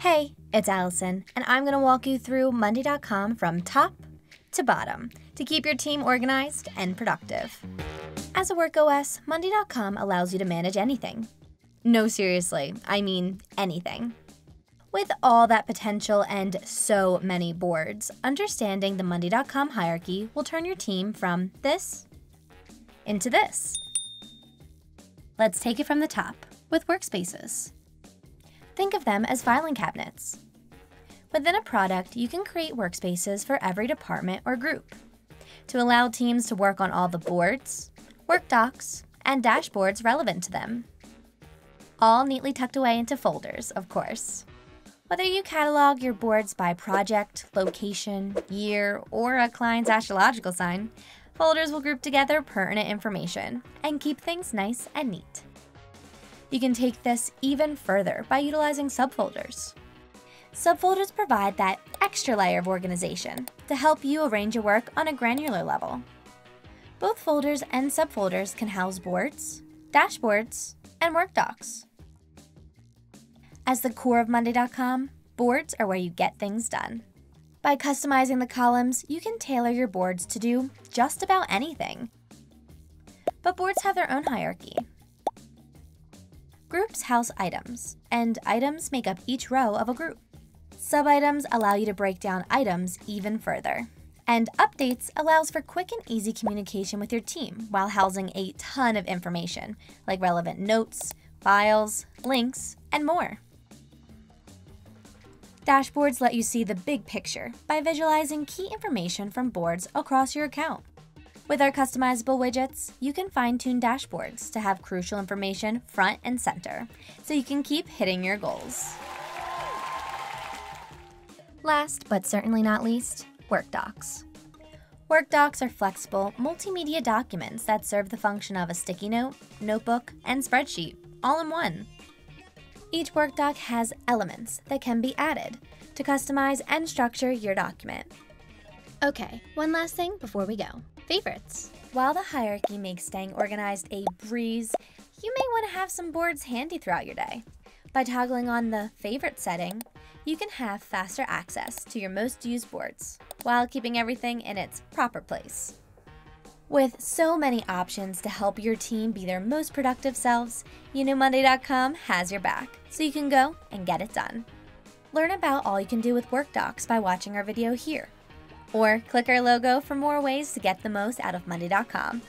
Hey, it's Allison, and I'm going to walk you through Monday.com from top to bottom to keep your team organized and productive. As a work OS, Monday.com allows you to manage anything. No, seriously, I mean anything. With all that potential and so many boards, understanding the Monday.com hierarchy will turn your team from this into this. Let's take it from the top with workspaces. Think of them as filing cabinets. Within a product, you can create workspaces for every department or group to allow teams to work on all the boards, work docs, and dashboards relevant to them. All neatly tucked away into folders, of course. Whether you catalog your boards by project, location, year, or a client's astrological sign, folders will group together pertinent information and keep things nice and neat. You can take this even further by utilizing subfolders. Subfolders provide that extra layer of organization to help you arrange your work on a granular level. Both folders and subfolders can house boards, dashboards, and work docs. As the core of Monday.com, boards are where you get things done. By customizing the columns, you can tailor your boards to do just about anything. But boards have their own hierarchy, Groups house items, and items make up each row of a group. Sub-items allow you to break down items even further. And updates allows for quick and easy communication with your team while housing a ton of information, like relevant notes, files, links, and more. Dashboards let you see the big picture by visualizing key information from boards across your account. With our customizable widgets, you can fine-tune dashboards to have crucial information front and center, so you can keep hitting your goals. Last, but certainly not least, Work Docs. Work Docs are flexible, multimedia documents that serve the function of a sticky note, notebook, and spreadsheet, all in one. Each Work Doc has elements that can be added to customize and structure your document. Okay, one last thing before we go favorites. While the hierarchy makes staying organized a breeze, you may want to have some boards handy throughout your day. By toggling on the favorite setting, you can have faster access to your most used boards while keeping everything in its proper place. With so many options to help your team be their most productive selves, you know Monday.com has your back, so you can go and get it done. Learn about all you can do with Work Docs by watching our video here or click our logo for more ways to get the most out of Monday.com.